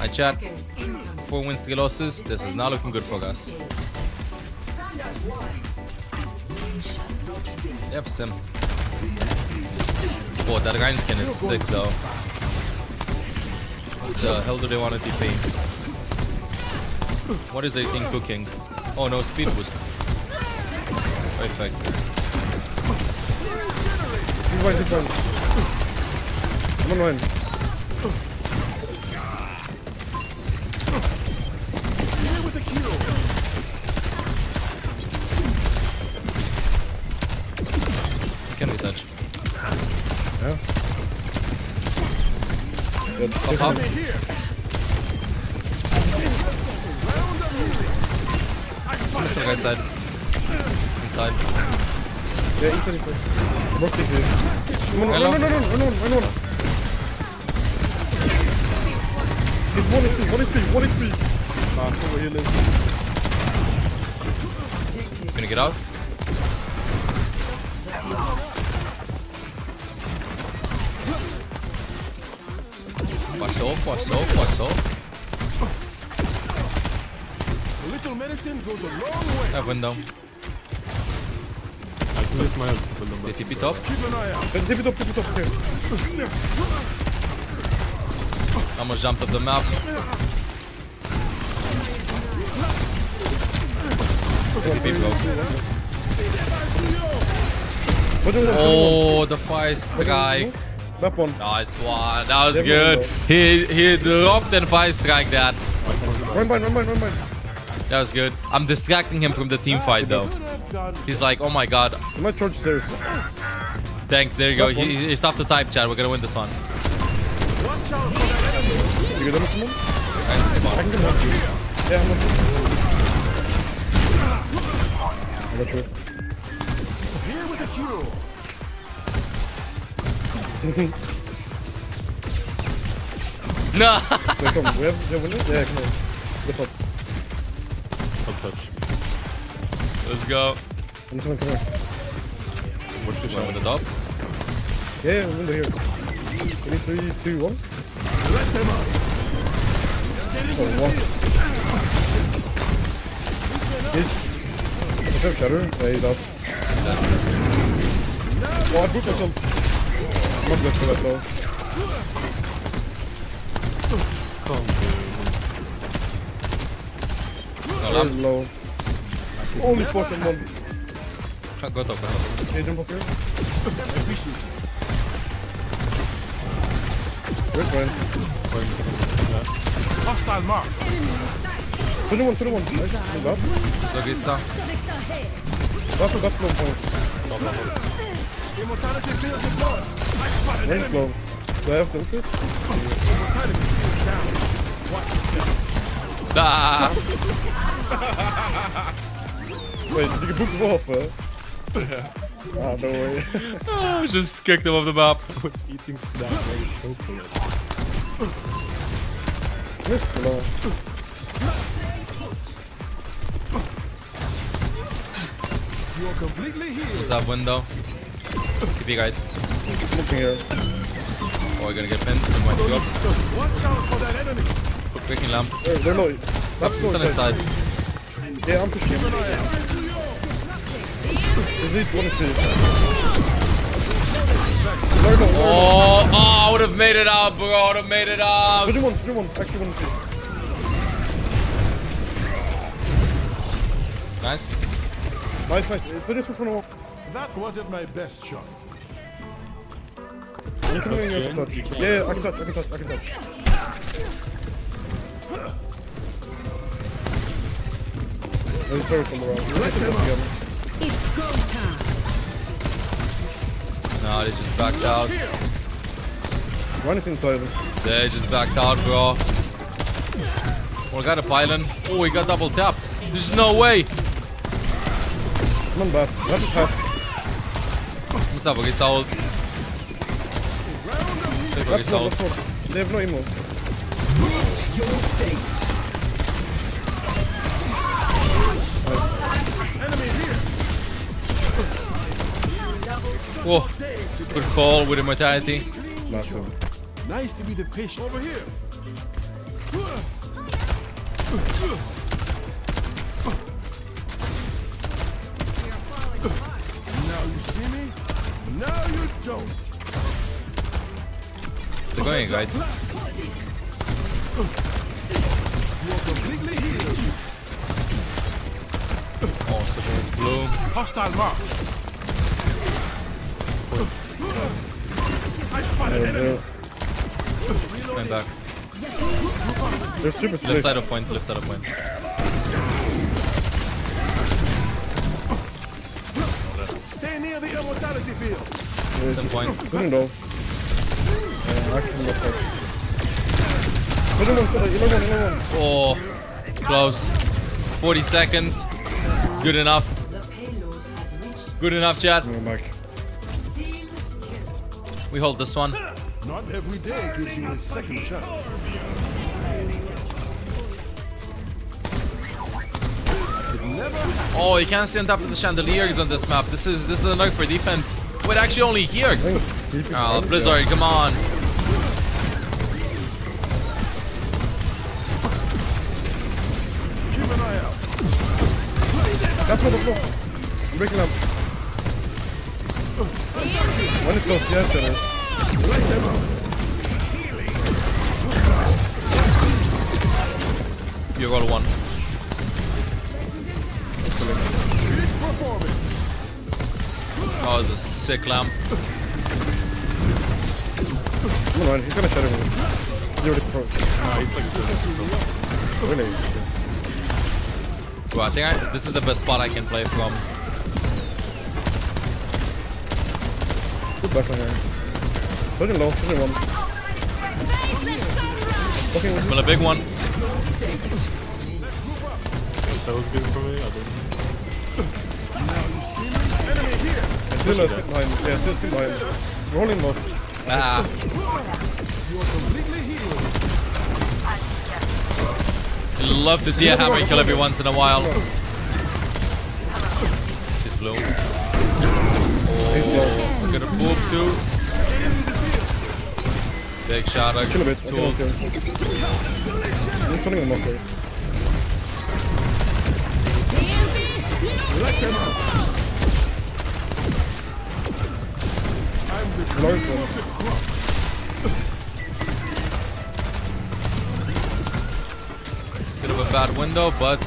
I chat. Four wins, three losses. This is not looking good for us. Yep, sim. Whoa, that Rein skin is sick though. What the hell do they want to TP? What is everything cooking? Oh no, speed boost. Perfect. Come on, Ryan. Pop up. Some Mr. right side. Inside. Yeah, inside, inside. Rock kick here. Come on, Hello? run, run, run, run, run, run, run. He's 1 HP, 1 HP, 1 HP. Nah, come over here, Liz. Gonna get out. Passou, passou, passou. A little medicine goes a long way. Have window. I can use my help to pull them They back. TP top. Keep an eye out. Then tip up, tip it up, here. Almost jumped off the map. They TP broke. What do we do? Oh, the fire strike. That one. Nice one. That was Never good. He he dropped and fire strike that. Run by, run by, run by. That was good. I'm distracting him from the team fight ah, though. Could have gone. He's like, oh my god. You might charge stairs. Thanks. There you go. That one. He, he stopped the type chat. We're gonna win this one. Watch out for that enemy. You get damage someone? Nice I can come back you. Yeah, I'm not. Ah. I got you. Here with the cure. No. Yeah, come. We have, window? Yeah, come on. Lift up. I'll touch. Let's go. I'm just gonna come here. Watch the One with shot. the top. Yeah, yeah, window here. Ready, three, two, one. Let them up. Oh, one. He's... Does he shatter? Yeah, he does. That's it. Oh, I put myself. I'm not good for that though. Come No Very lamp. low. Holy fucking one. Go top. Go top. Can you jump up here? Where's Ryan? Hostile mark. Should one, should one. Nice. Good job. So Gissa. That's a that's low point. Immortality fills the blood. I spotted Rain's enemy. low. Do I have to ult it? Immortality is down. Watch yourself. Ah. Wait, you can book it off, uh? ah, no way. I just kicked him off the map. I eating that choking it. Missed, no. You are completely. What's up, window? TP right. Looking here. Oh, we're gonna get pinned. We might go up. Watch out for that enemy. Quick lamp. They're, they're low. That's Still low inside. Yeah, I'm pushing. Is it one of Oh, oh, I would have made it out, bro. I would have made it out. Should one, should one. Actually, one two. Nice. Nice, nice. Is there just one more? That wasn't my best shot. You can only use touch. Yeah, yeah, I can touch, I can touch, I can touch. There's a turret from around. Let's. It's go time. No, they just backed out. Run is inside. They just backed out, bro. Oh, we got a pylon. Oh, he got double tapped. There's no way. Come on, Bap. That is half. What's up, Gissa ult? Take That's ult. They have no ammo. Enemy here. Whoa. Good call with immortality. Massive. Nice to be the patient. Over here. They're going right. You are. Oh, so there's blue. Hostile mark. I spotted Yeah, enemy. they're, Going back. they're super Left side of point, left side of point. Stay near the immortality field. Same point. Shouldn't though. Yeah, actually not bad. Put him on, put him on, put him on. Oh, close. 40 seconds. Good enough. Good enough, chat. We hold this one. Not every day gives you a second chance. Oh, you can't stand up to the chandeliers on this map. This is this is a nerf for defense. Wait, actually only here. Oh, Blizzard, come on. Keep an eye out. That's what the fuck. I'm breaking up. One is close, yeah, better. Light them up. You roll one. Oh, it's a sick lamp. Come on, he's gonna shut him. He's already pro. Ah, he's like this. Really? Bro, I think I, this is the best spot I can play from. Good back on here. Surgeon low, surgeon one. Fucking I smell a big one. That was good for me. Still sitting behind. Yeah, still sitting behind. Rolling low. Ah, You are completely healed. I love to see a hammer kill every once in a while. He's blue. He's low. We're gonna boop too. Big shot. I Kill a bit. I kill him, tools. him. He's running them off there. Let them out. The one. of the crop. Bit of a bad window, but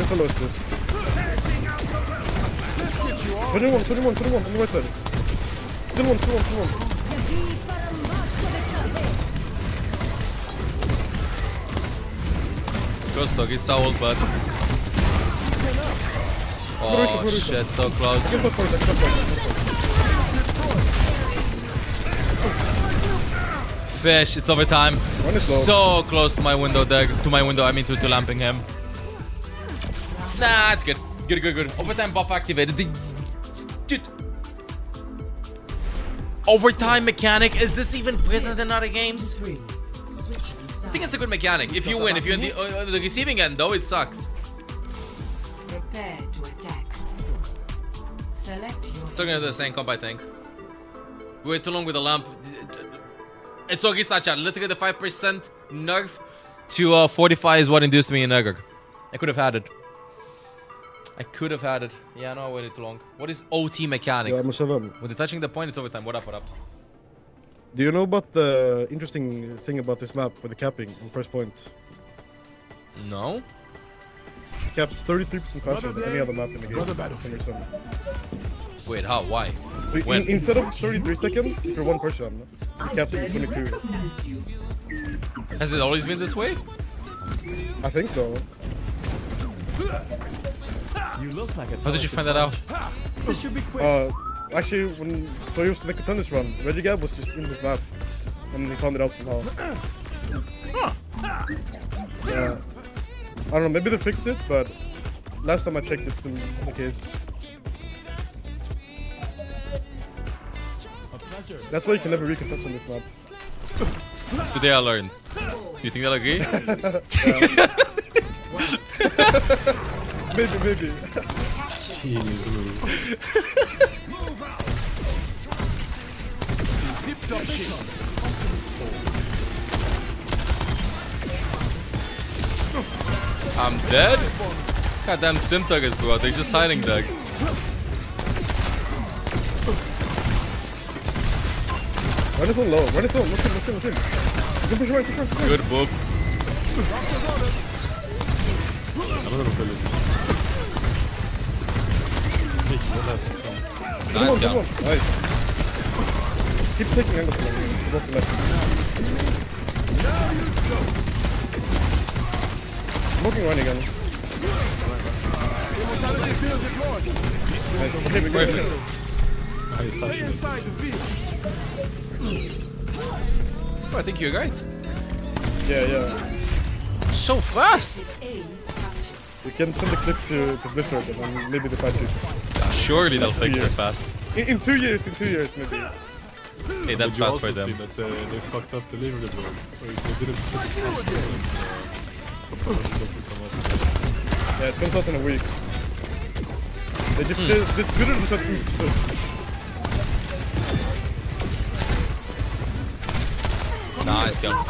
This one is this. Surgeon one, surgeon one, surgeon one, on the right side. Still one, still one, still one. Ghost Dog is sold, but. Oh shit, so close. Fish, it's overtime. One is low. So close to my window there. To my window, I mean to, to lamping him. Nah, it's good. Good, good, good. Overtime buff activated. The- Dude. Overtime mechanic. Is this even present in other games? I think it's a good mechanic. If you win, if you're in the, uh, the receiving end, though, it sucks. Prepare to attack. Select your It's gonna the same comp, I think. We wait too long with the lamp. It's okay, Sacha. Literally the 5% nerf to uh, 45 is what induced me in Nurgle. I could have had it. I could have had it. Yeah, no, I waited too long. What is OT mechanic? Yeah, Musavam. When they're touching the point, it's overtime. What up, what up? Do you know about the interesting thing about this map with the capping on first point? No? It caps 33% faster than any other map in the game. Another battlefield. Understand? Wait, how? Why? When? in- instead of 33 seconds, if you're one person, it caps it at 22. Has it always been this way? I think so. You look like a How did you find that out? This should be quick. Uh, actually, when so he was in the contenders run, Regigab was just in this map, and he found it out somehow. Yeah. I don't know, maybe they fixed it, but last time I checked, it's still the case. That's why you can never recontest on this map. Today I learned. You think they'll agree? Maybe, maybe. I'm dead? Goddamn Simtuggers, bro. They're just hiding there. Run is so low. Run is so. Look him, look him, look him. You can push right, push right, push right. Good boop. I'm gonna kill it. Nick, what happened? Come Nice on, come Nice. Keep taking angles from him. Go for left. Smoking run again. Nice. Okay, we go. Perfect. Nice, Stay inside the field. Oh, I think you're right. Yeah, yeah. So fast. A captured. You can send the clip to, to Blizzard and then maybe the patch it. Surely they'll fix it fast. In, in two years, in two years maybe. Hey, that's Did fast for them. that uh, they fucked up the delivery bro? Or They didn't set it up and, uh, components doesn't come out. Yeah, it comes out in a week. They just said, they didn't set oops. Nice then, I'm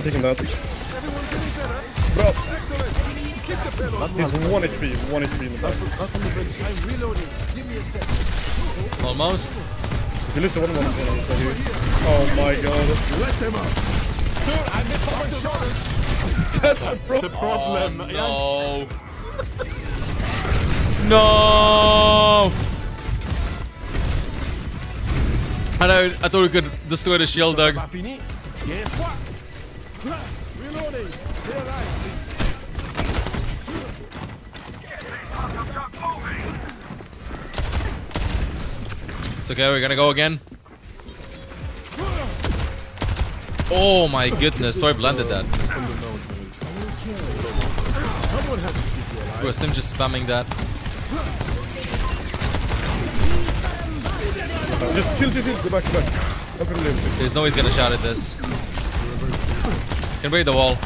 taking that. Bro! He's 1 HP, 1 HP in the back. I'm reloading. Give me a sec. Almost. If you lose the one one, it's right here. Oh my god. Let them out. Dude, I missed all the shots. The problem, oh, No. no. I know. I thought we could destroy the shield, Doug. Pas fini? Guess what? Reloading. Stay alive. It's okay. We're gonna go again. Oh my goodness! Thor blended that. Bro, Sim just spamming that. Just chill, chill, chill. Go back, go back. Him. There's no way he's gonna shout at this. Can break the wall.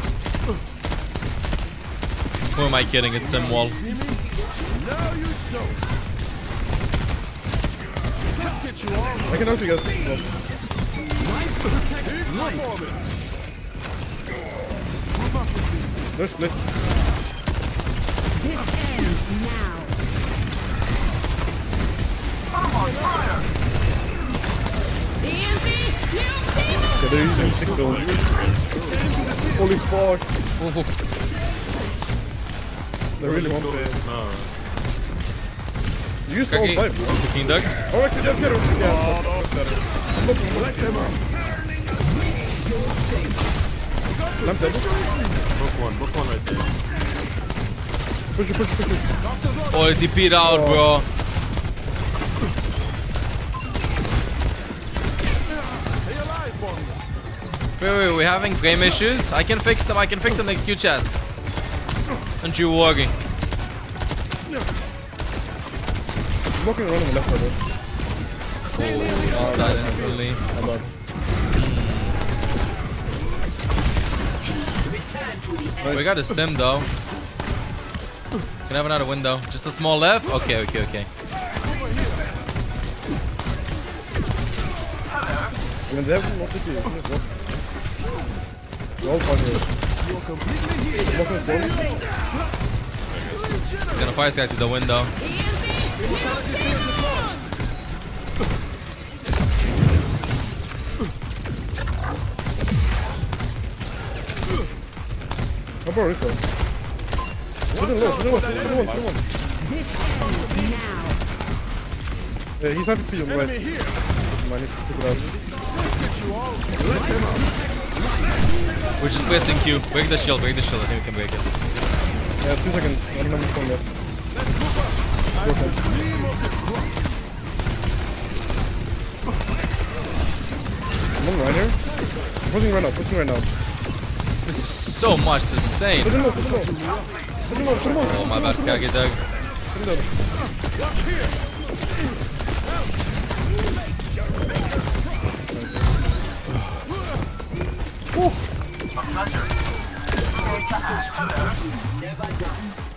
Who am I kidding? It's Sim wall. Now you don't. Let's get you all. I can help you guys. No split. This now. Yeah, they're using. Holy fuck. Ooh, They really want. No. You Cookie. five. King Doug. Alright, get him, get him. That's better. Lamp. Book one, book one right there. Push it, push it, push it. Oh, he DP'd out, bro. Wait, wait, we're having frame issues? I can fix them, I can fix them next Q chat. Don't you worry. I'm walking around on the left side. Just died instantly. I'm bad. We got a sim though. Can I have another window? Just a small left? Okay, okay, okay. He's gonna fire guy to the window. How far he's happy to be on the right. Man, he's took it out. We're just wasting Q. Break the shield, break the shield. I think we can break it. Yeah, two seconds. I don't have much time left. Go for. Come on, right here. I'm pushing right now, pushing right now. This is so much sustain. Him him. Oh my bad, Kage Doug. Put him down.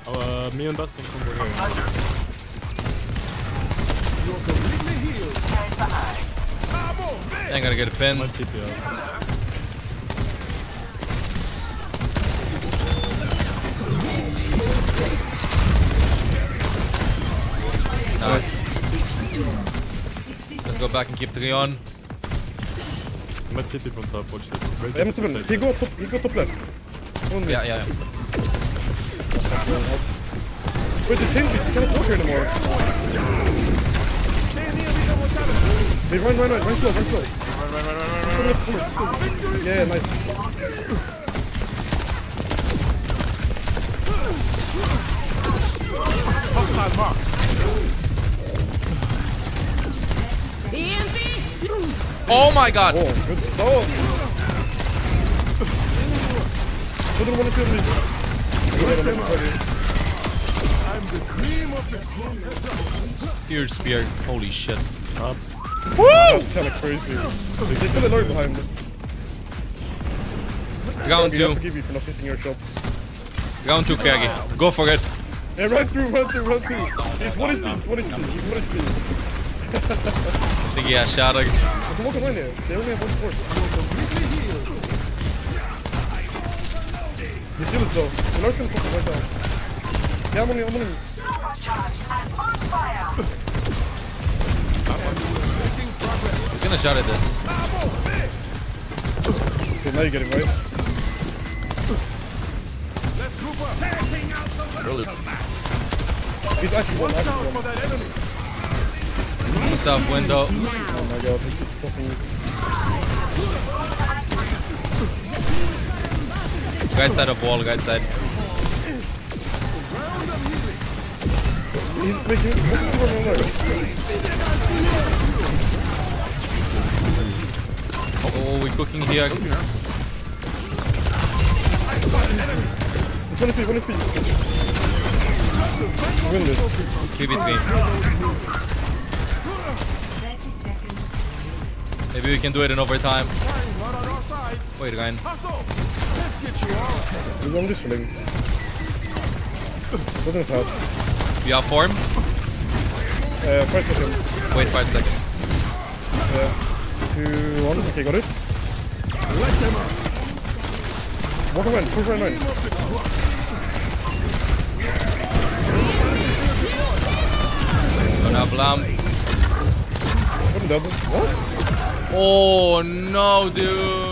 Uh, me and Dustin come over here. Ain't gonna get a pin. One CP Nice. Let's go back and keep three on. Met CP from top, watch it. Break M it. seven. He go top. He go top left. One Yeah, yeah. yeah. Wait, the change. You cannot walk here anymore. Hey, run, run, run, run slow, run slow. Run, run, run, Run, run, run, Yeah, nice. Oh my god! Oh, good stuff. Put him on the field, please. Go ahead, I'm ready. Huge spear. Holy shit. That's kind of crazy. Still behind him. Round two. forgive you for not hitting your shots. Round two, Kagi. Go for it. Yeah, run through, run through, run through. He's one HP, he's one HP, he's one HP. Think he has shatter. I can walk around here. They only have one force. He's healed though. The Lord can pop right down. Yeah, I'm on him, I'm on him. He's gonna shot at this. Okay, now you get him, right? He's actually one, actually one. South window. Oh my god, he keeps fucking... Right side of wall, right side. He's around? Oh, we're cooking here. He's one HP, one HP. Win this. 3v3. 30 Maybe we can do it in overtime. Wait, Ryan. He's on this swing. Doesn't attack. You have form? Uh, five seconds. Wait 5 seconds. Yeah. Two, one. Okay, got it. Walk around, push around, right. Don't have dead? What? Oh no, dude.